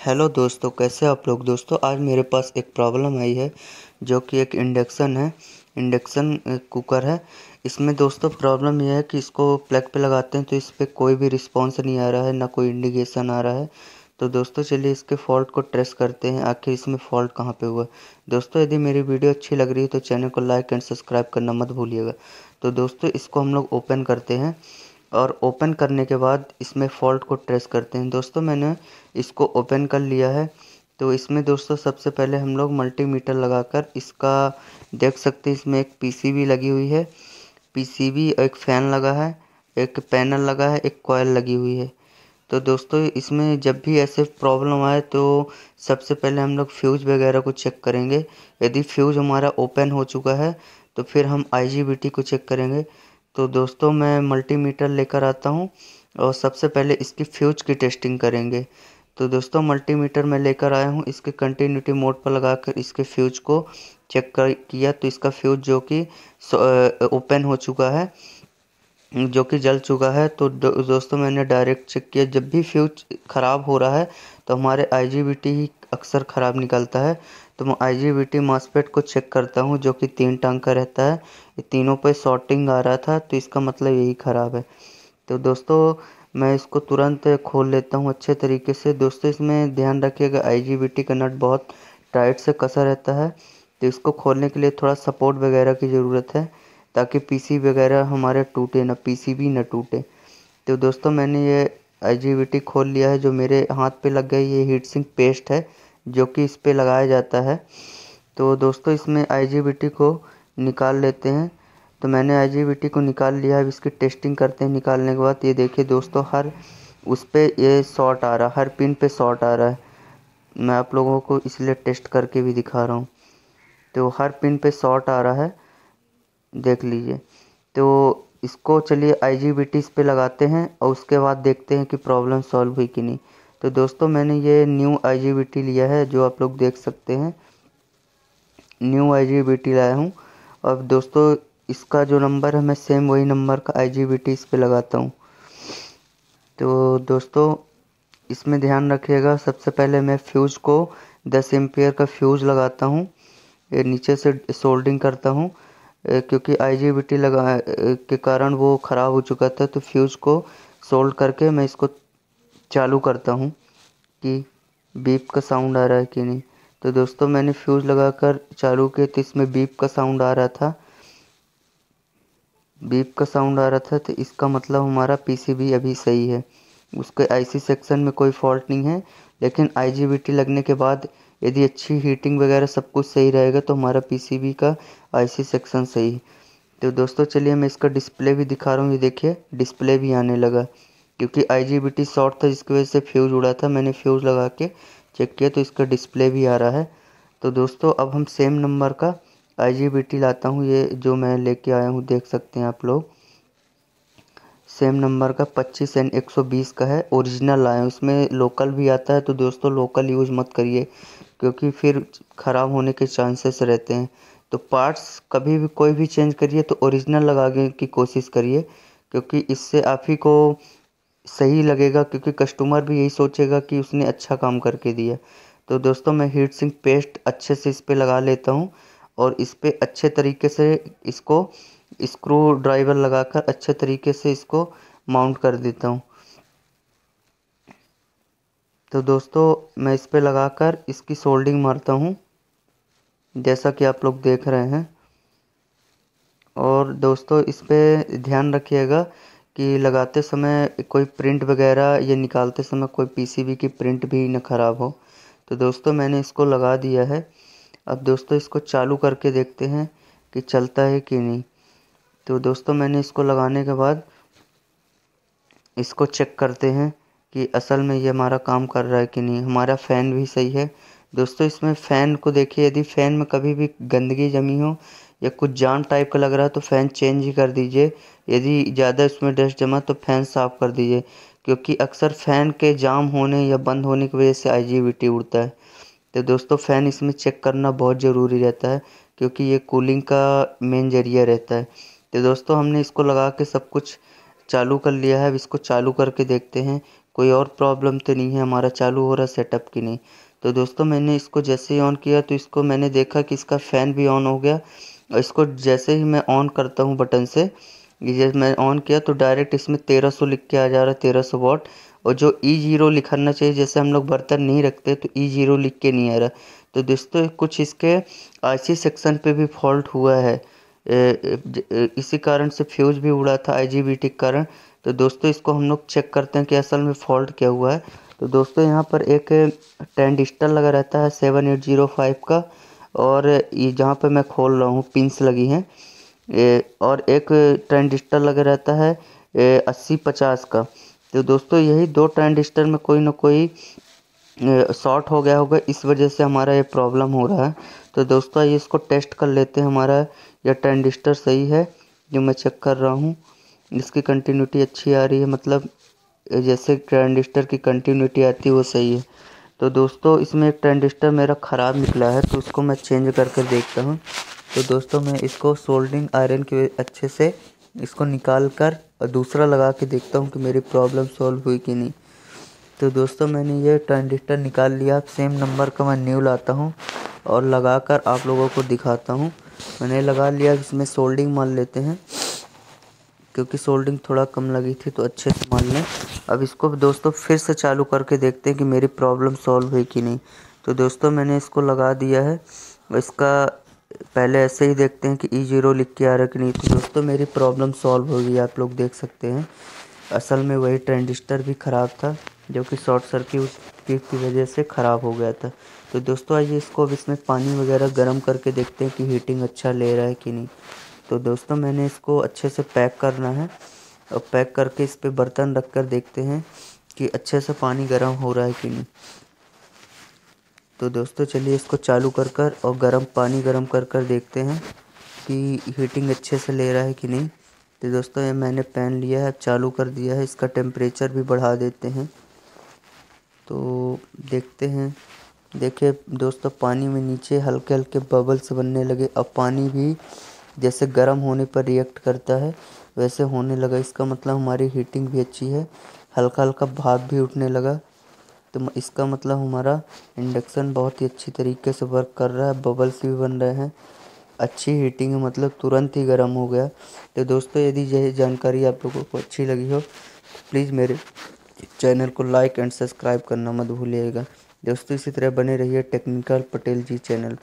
Hello दोस्तों, कैसे आप लोग? दोस्तों, आज मेरे पास एक प्रॉब्लम आई है, जो कि एक इंडक्शन है। इंडक्शन कुकर है। इसमें दोस्तों प्रॉब्लम यह है कि इसको प्लग पे लगाते हैं तो इस पर कोई भी रिस्पांस नहीं आ रहा है, ना कोई इंडिकेशन आ रहा है। तो दोस्तों, चलिए इसके फॉल्ट को ट्रेस करते हैं। आखिर इसमें फॉल्ट कहाँ पे हुआ? दोस्तों, यदि मेरी वीडियो अच्छी लग रही है तो चैनल को लाइक एंड सब्सक्राइब करना मत भूलिएगा। तो दोस्तों, इसको हम लोग ओपन करते हैं। और ओपन करने के बाद इसमें फ़ॉल्ट को ट्रेस करते हैं। दोस्तों, मैंने इसको ओपन कर लिया है। तो इसमें दोस्तों, सबसे पहले हम लोग मल्टीमीटर लगाकर इसका देख सकते हैं, इसमें एक पीसीबी लगी हुई है। पीसीबी एक फ़ैन लगा है, एक पैनल लगा है, एक कॉयल लगी हुई है। तो दोस्तों, इसमें जब भी ऐसे प्रॉब्लम आए तो सबसे पहले हम लोग फ्यूज वगैरह को चेक करेंगे। यदि फ्यूज हमारा ओपन हो चुका है तो फिर हम आईजीबीटी को चेक करेंगे। तो दोस्तों मैं मल्टीमीटर लेकर आता हूँ और सबसे पहले इसकी फ्यूज की टेस्टिंग करेंगे। तो दोस्तों मल्टीमीटर मैं लेकर आया हूँ इसके कंटिन्यूटी मोड पर लगाकर इसके फ्यूज को चेक कर किया। तो इसका फ्यूज जो कि ओपन हो चुका है जो कि जल चुका है। तो दो, दोस्तों मैंने डायरेक्ट चेक किया जब भी फ्यूज ख़राब हो रहा है तो हमारे आई ही अक्सर ख़राब निकलता है। तो मैं आई जी बी टी मासपेट को चेक करता हूँ, जो कि तीन टंग का रहता है। ये तीनों पे शॉर्टिंग आ रहा था तो इसका मतलब यही ख़राब है। तो दोस्तों, मैं इसको तुरंत खोल लेता हूँ अच्छे तरीके से। दोस्तों, इसमें ध्यान रखिएगा आई जी बी टी का नट बहुत टाइट से कसा रहता है। तो इसको खोलने के लिए थोड़ा सपोर्ट वगैरह की ज़रूरत है, ताकि पीसी वगैरह हमारे टूटे ना पीसीबी ना टूटे। तो दोस्तों, मैंने ये आई जी खोल लिया है, जो मेरे हाथ पे लग गई, ये हीट सिंक पेस्ट है। जो कि इस पर लगाया जाता है। तो दोस्तों, इसमें आईजीबीटी को निकाल लेते हैं। तो मैंने आईजीबीटी को निकाल लिया है। इसकी टेस्टिंग करते हैं निकालने के बाद। ये देखिए दोस्तों, हर उस पर ये शॉर्ट आ रहा है। हर पिन पे शॉर्ट आ रहा है। मैं आप लोगों को इसलिए टेस्ट करके भी दिखा रहा हूँ। तो हर पिन पे शॉर्ट आ रहा है। देख लीजिए। तो इसको चलिए आई जी बी टी इस पे लगाते हैं और उसके बाद देखते हैं कि प्रॉब्लम सॉल्व हुई कि नहीं। तो दोस्तों, मैंने ये न्यू आईजीबीटी लिया है, जो आप लोग देख सकते हैं। न्यू आईजीबीटी लाया हूँ। अब दोस्तों, इसका जो नंबर है, मैं सेम वही नंबर का आईजीबीटी इस पर लगाता हूँ। तो दोस्तों, इसमें ध्यान रखिएगा, सबसे पहले मैं फ्यूज़ को 10 एम्पियर का फ्यूज़ लगाता हूँ। नीचे से सोल्डिंग करता हूँ। क्योंकि IGBT लगा, के कारण वो ख़राब हो चुका था तो फ्यूज़ को सोल्ड करके मैं इसको चालू करता हूँ कि बीप का साउंड आ रहा है कि नहीं। तो दोस्तों, मैंने फ्यूज़ लगाकर चालू किया तो इसमें बीप का साउंड आ रहा था। बीप का साउंड आ रहा था तो इसका मतलब हमारा पीसीबी अभी सही है। उसके आईसी सेक्शन में कोई फॉल्ट नहीं है, लेकिन आईजीबीटी लगने के बाद यदि अच्छी हीटिंग वगैरह सब कुछ सही रहेगा तो हमारा पीसीबी का आईसी सेक्शन सही है। तो दोस्तों, चलिए मैं इसका डिस्प्ले भी दिखा रहा हूँ। ये देखिए डिस्प्ले भी आने लगा। क्योंकि IGBT शॉर्ट था, जिसकी वजह से फ्यूज़ उड़ा था, मैंने फ्यूज़ लगा के चेक किया तो इसका डिस्प्ले भी आ रहा है। तो दोस्तों, अब हम सेम नंबर का IGBT लाता हूँ, ये जो मैं लेके आया हूँ, देख सकते हैं आप लोग। सेम नंबर का 25 एंड 120 का है ओरिजिनल आया उसमें लोकल भी आता है तो दोस्तों लोकल यूज़ मत करिए, क्योंकि फिर ख़राब होने के चांसेस रहते हैं। तो पार्ट्स कभी भी कोई भी चेंज करिए तो ओरिजिनल लगाने की कोशिश करिए, क्योंकि इससे आप ही को सही लगेगा क्योंकि कस्टमर भी यही सोचेगा कि उसने अच्छा काम करके दिया। तो दोस्तों, मैं हीट सिंक पेस्ट अच्छे से इस पर लगा लेता हूँ और इस पर अच्छे तरीके से इसको स्क्रू ड्राइवर लगाकर अच्छे तरीके से इसको माउंट कर देता हूँ। तो दोस्तों, मैं इस पर लगाकर इसकी सोल्डिंग मारता हूँ, जैसा कि आप लोग देख रहे हैं। और दोस्तों, इस पर ध्यान रखिएगा कि लगाते समय कोई प्रिंट वगैरह या निकालते समय कोई पीसीबी की प्रिंट भी ना ख़राब हो। तो दोस्तों, मैंने इसको लगा दिया है। अब दोस्तों, इसको चालू करके देखते हैं कि चलता है कि नहीं। तो दोस्तों, मैंने इसको लगाने के बाद इसको चेक करते हैं कि असल में ये हमारा काम कर रहा है कि नहीं। हमारा फ़ैन भी सही है। दोस्तों, इसमें फ़ैन को देखिए, यदि फ़ैन में कभी भी गंदगी जमी हो या कुछ जाम टाइप का लग रहा है तो फ़ैन चेंज ही कर दीजिए। यदि ज़्यादा इसमें डस्ट जमा तो फ़ैन साफ़ कर दीजिए। क्योंकि अक्सर फ़ैन के जाम होने या बंद होने की वजह से आई उड़ता है। तो दोस्तों फ़ैन इसमें चेक करना बहुत ज़रूरी रहता है, क्योंकि ये कूलिंग का मेन ज़रिया रहता है। तो दोस्तों, हमने इसको लगा के सब कुछ चालू कर लिया है। अब इसको चालू करके देखते हैं। कोई और प्रॉब्लम तो नहीं है, हमारा चालू हो रहा सेटअप की नहीं। तो दोस्तों, मैंने इसको जैसे ही ऑन किया तो इसको मैंने देखा कि इसका फ़ैन भी ऑन हो गया। और इसको जैसे ही मैं ऑन करता हूँ बटन से, ये मैं ऑन किया तो डायरेक्ट इसमें तेरह सौ लिख के आ जा रहा है, तेरह सौ वॉट और जो ई e ज़ीरो लिखाना चाहिए, जैसे हम लोग बर्तन नहीं रखते तो ई e ज़ीरो लिख के नहीं आ रहा। तो दोस्तों, कुछ इसके आईसी सेक्शन पे भी फॉल्ट हुआ है। इसी कारण से फ्यूज भी उड़ा था आई के कारण। तो दोस्तों, इसको हम लोग चेक करते हैं कि असल में फॉल्ट क्या हुआ है। तो दोस्तों यहाँ पर एक ट्रेंडिस्टर लगा रहता है, सेवन एट ज़ीरो फाइव का। और ये जहाँ पर मैं खोल रहा हूँ पिंस लगी हैं। और एक ट्रेंडिस्टर लगा रहता है अस्सी पचास का। तो दोस्तों यही दो ट्रेंडिस्टर में कोई ना कोई शॉर्ट हो गया होगा, इस वजह से हमारा ये प्रॉब्लम हो रहा है। तो दोस्तों ये इसको टेस्ट कर लेते हैं हमारा यह ट्रेंडिस्टर सही है, जो मैं चेक कर रहा हूँ। इसकी कंटिन्यूटी अच्छी आ रही है मतलब जैसे ट्रांजिस्टर की कंटिन्यूटी आती है, वो सही है। तो दोस्तों, इसमें एक ट्रांजिस्टर मेरा ख़राब निकला है तो उसको मैं चेंज करके देखता हूँ। तो दोस्तों, मैं इसको सोल्डिंग आयरन के अच्छे से इसको निकाल कर और दूसरा लगा के देखता हूँ कि मेरी प्रॉब्लम सॉल्व हुई कि नहीं। तो दोस्तों, मैंने ये ट्रांजिस्टर निकाल लिया। सेम नंबर का मैं न्यू लाता हूँ और लगा कर आप लोगों को दिखाता हूँ। मैंने लगा लिया, इसमें सोल्डिंग मान लेते हैं। क्योंकि सोल्डिंग थोड़ा कम लगी थी तो अच्छे से मान लें। अब इसको दोस्तों फिर से चालू करके देखते हैं कि मेरी प्रॉब्लम सॉल्व हुई कि नहीं। तो दोस्तों मैंने इसको लगा दिया है। इसका पहले ऐसे ही देखते हैं कि ई ज़ीरो लिख के आ रहा कि नहीं। तो दोस्तों मेरी प्रॉब्लम सॉल्व हो गई, आप लोग देख सकते हैं। असल में वही ट्रेंडिस्टर भी ख़राब था, जो कि शॉर्ट सर्किट की वजह से ख़राब हो गया था। तो दोस्तों आइए इसको अब इसमें पानी वगैरह गर्म करके देखते हैं कि हीटिंग अच्छा ले रहा है कि नहीं। तो दोस्तों मैंने इसको अच्छे से पैक करना है। और पैक करके इस पर बर्तन रख कर देखते हैं कि अच्छे से पानी गर्म हो रहा है कि नहीं। तो दोस्तों चलिए इसको चालू कर कर और गर्म पानी गर्म कर कर देखते हैं कि हीटिंग अच्छे से ले रहा है कि नहीं। तो दोस्तों ये मैंने पैन लिया है चालू कर दिया है। इसका टेम्परेचर भी बढ़ा देते हैं। तो देखते हैं। देखिए दोस्तों पानी में नीचे हल्के हल्के बबल्स बनने लगे। अब पानी भी जैसे गर्म होने पर रिएक्ट करता है, वैसे होने लगा। इसका मतलब हमारी हीटिंग भी अच्छी है। हल्का हल्का भाप भी उठने लगा। तो इसका मतलब हमारा इंडक्शन बहुत ही अच्छी तरीके से वर्क कर रहा है। बबल्स भी बन रहे हैं। अच्छी हीटिंग है मतलब तुरंत ही गर्म हो गया। तो दोस्तों, यदि यह जानकारी आप लोगों को अच्छी लगी हो तो प्लीज़ मेरे चैनल को लाइक एंड सब्सक्राइब करना मत भूलिएगा। दोस्तों, इसी तरह बने रहिए टेक्निकल पटेल जी चैनल